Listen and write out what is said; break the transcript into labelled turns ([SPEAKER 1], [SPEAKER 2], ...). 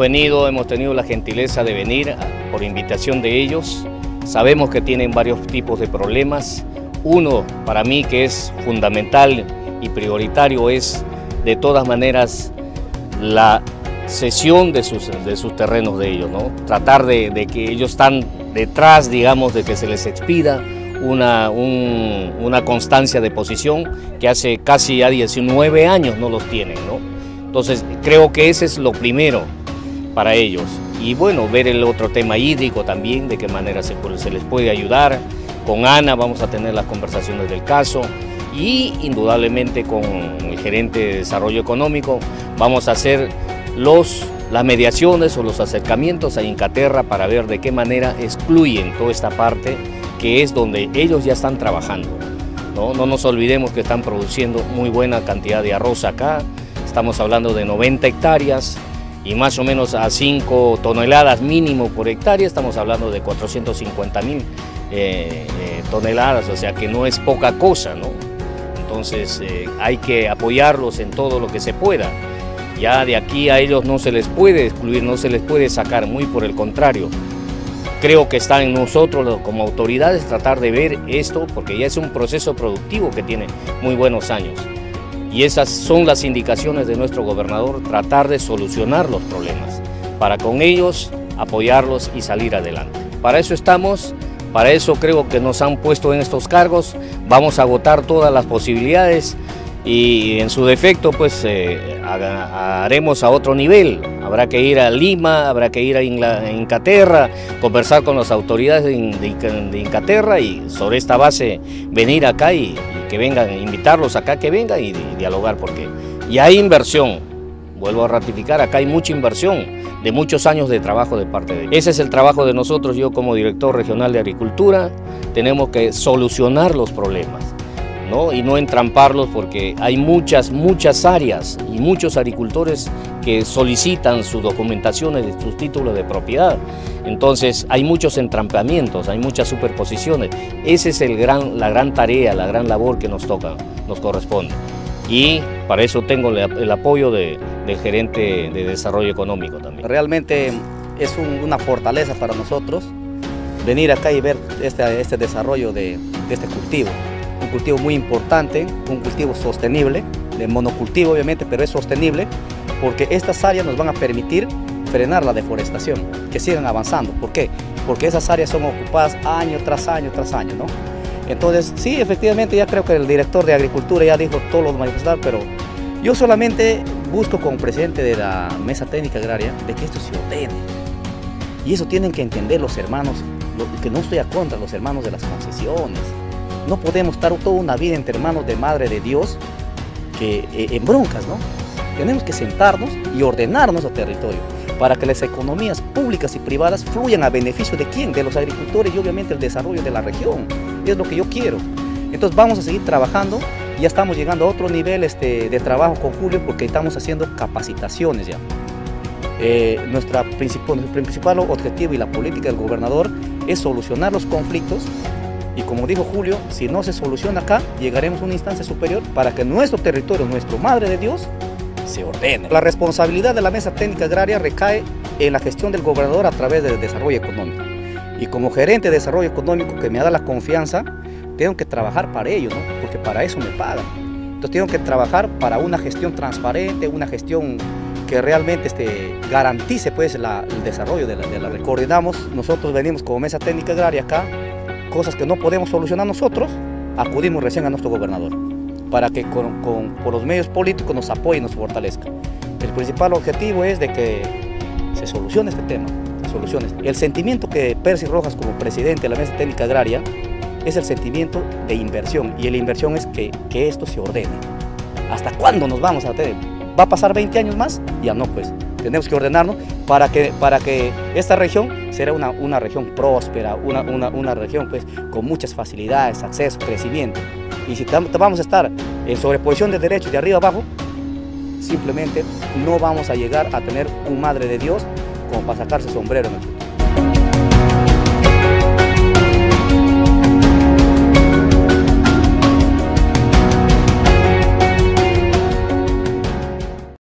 [SPEAKER 1] Venido, hemos tenido la gentileza de venir por invitación de ellos. Sabemos que tienen varios tipos de problemas. Uno, para mí, que es fundamental y prioritario, es de todas maneras la cesión de sus, de sus terrenos de ellos, ¿no? Tratar de, de que ellos están detrás, digamos, de que se les expida una, una constancia de posición que hace casi ya 19 años no los tienen, ¿no? Entonces creo que ese es lo primero para ellos. Y bueno, ver el otro tema hídrico también, de qué manera se, les puede ayudar. Con Ana vamos a tener las conversaciones del caso y indudablemente con el gerente de desarrollo económico vamos a hacer los, las mediaciones o los acercamientos a Incaterra para ver de qué manera excluyen toda esta parte que es donde ellos ya están trabajando. ¿no? no nos olvidemos que están produciendo muy buena cantidad de arroz acá, estamos hablando de 90 hectáreas y más o menos a 5 toneladas mínimo por hectárea, estamos hablando de 450 mil eh, eh, toneladas, o sea que no es poca cosa, ¿no? Entonces eh, hay que apoyarlos en todo lo que se pueda. Ya de aquí a ellos no se les puede excluir, no se les puede sacar, muy por el contrario. Creo que está en nosotros como autoridades tratar de ver esto, porque ya es un proceso productivo que tiene muy buenos años. Y esas son las indicaciones de nuestro gobernador, tratar de solucionar los problemas, para con ellos apoyarlos y salir adelante. Para eso estamos, para eso creo que nos han puesto en estos cargos, vamos a agotar todas las posibilidades y en su defecto pues eh, haremos a otro nivel. Habrá que ir a Lima, habrá que ir a Inglaterra, conversar con las autoridades de, Inglaterra y sobre esta base venir acá y, que vengan, invitarlos acá que vengan y, dialogar porque y hay inversión, vuelvo a ratificar, acá hay mucha inversión de muchos años de trabajo de parte de ellos. Ese es el trabajo de nosotros, yo como director regional de Agricultura, tenemos que solucionar los problemas y no entramparlos porque hay muchas, muchas áreas y muchos agricultores que solicitan sus documentaciones de sus títulos de propiedad. Entonces hay muchos entrampamientos, hay muchas superposiciones. Esa es el gran, la gran tarea, la gran labor que nos toca, nos corresponde. Y para eso tengo el apoyo del gerente de desarrollo económico también.
[SPEAKER 2] Realmente es una fortaleza para nosotros venir acá y ver este, este desarrollo de este cultivo un cultivo muy importante, un cultivo sostenible, de monocultivo obviamente, pero es sostenible porque estas áreas nos van a permitir frenar la deforestación, que sigan avanzando. ¿Por qué? Porque esas áreas son ocupadas año tras año tras año, ¿no? Entonces, sí, efectivamente, ya creo que el director de Agricultura ya dijo todo lo manifestar, pero yo solamente busco como presidente de la Mesa Técnica Agraria de que esto se ordene. Y eso tienen que entender los hermanos, que no estoy a contra los hermanos de las concesiones, no podemos estar toda una vida entre hermanos de Madre de Dios que, eh, en broncas, ¿no? Tenemos que sentarnos y ordenar nuestro territorio para que las economías públicas y privadas fluyan a beneficio de quién, de los agricultores y obviamente el desarrollo de la región. Es lo que yo quiero. Entonces vamos a seguir trabajando. Ya estamos llegando a otro nivel este, de trabajo con Julio porque estamos haciendo capacitaciones ya. Eh, principal, nuestro principal objetivo y la política del gobernador es solucionar los conflictos y como dijo Julio, si no se soluciona acá, llegaremos a una instancia superior para que nuestro territorio, nuestro Madre de Dios, se ordene. La responsabilidad de la Mesa Técnica Agraria recae en la gestión del gobernador a través del desarrollo económico. Y como gerente de desarrollo económico que me da la confianza, tengo que trabajar para ello, ¿no? porque para eso me pagan. Entonces tengo que trabajar para una gestión transparente, una gestión que realmente este, garantice pues, el desarrollo de la, de la... Coordinamos, nosotros venimos como Mesa Técnica Agraria acá, cosas que no podemos solucionar nosotros, acudimos recién a nuestro gobernador para que con, por los medios políticos nos apoye y nos fortalezca. El principal objetivo es de que se solucione este tema, solucione. El sentimiento que Percy Rojas como presidente de la Mesa Técnica Agraria es el sentimiento de inversión y la inversión es que, que esto se ordene. ¿Hasta cuándo nos vamos a tener? ¿Va a pasar 20 años más? Ya no, pues tenemos que ordenarnos para que, para que esta región sea una, una región próspera, una, una, una, región pues, con muchas facilidades, acceso, crecimiento. Y si vamos a estar en sobreposición de derechos de arriba abajo, simplemente no vamos a llegar a tener un Madre de Dios como para sacarse sombrero en el